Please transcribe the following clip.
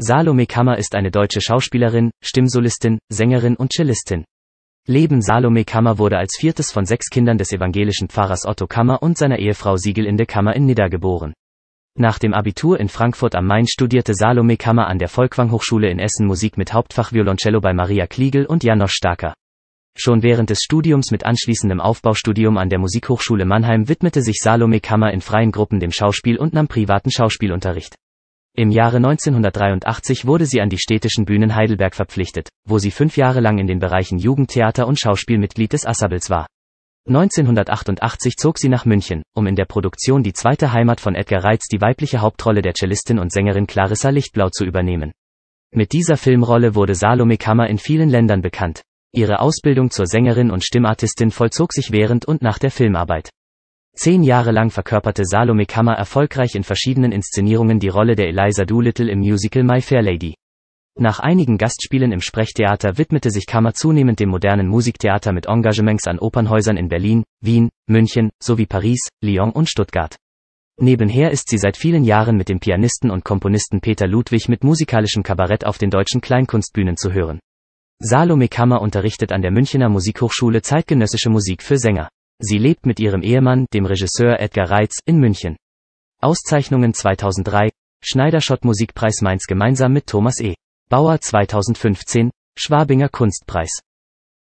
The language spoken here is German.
Salome Kammer ist eine deutsche Schauspielerin, Stimmsolistin, Sängerin und Cellistin. Leben Salome Kammer wurde als viertes von sechs Kindern des evangelischen Pfarrers Otto Kammer und seiner Ehefrau Siegelinde Kammer in Nidda geboren. Nach dem Abitur in Frankfurt am Main studierte Salome Kammer an der Volkwang Hochschule in Essen Musik mit Hauptfach Violoncello bei Maria Kliegel und Janosch Starker. Schon während des Studiums mit anschließendem Aufbaustudium an der Musikhochschule Mannheim widmete sich Salome Kammer in freien Gruppen dem Schauspiel und nahm privaten Schauspielunterricht. Im Jahre 1983 wurde sie an die städtischen Bühnen Heidelberg verpflichtet, wo sie fünf Jahre lang in den Bereichen Jugendtheater und Schauspiel Mitglied des Assabels war. 1988 zog sie nach München, um in der Produktion Die zweite Heimat von Edgar Reitz die weibliche Hauptrolle der Cellistin und Sängerin Clarissa Lichtblau zu übernehmen. Mit dieser Filmrolle wurde Salome Kammer in vielen Ländern bekannt. Ihre Ausbildung zur Sängerin und Stimmartistin vollzog sich während und nach der Filmarbeit. Zehn Jahre lang verkörperte Salome Kammer erfolgreich in verschiedenen Inszenierungen die Rolle der Eliza Doolittle im Musical My Fair Lady. Nach einigen Gastspielen im Sprechtheater widmete sich Kammer zunehmend dem modernen Musiktheater mit Engagements an Opernhäusern in Berlin, Wien, München, sowie Paris, Lyon und Stuttgart. Nebenher ist sie seit vielen Jahren mit dem Pianisten und Komponisten Peter Ludwig mit musikalischem Kabarett auf den deutschen Kleinkunstbühnen zu hören. Salome Kammer unterrichtet an der Münchener Musikhochschule zeitgenössische Musik für Sänger. Sie lebt mit ihrem Ehemann, dem Regisseur Edgar Reitz, in München. Auszeichnungen 2003, Schneiderschott Musikpreis Mainz gemeinsam mit Thomas E. Bauer 2015, Schwabinger Kunstpreis.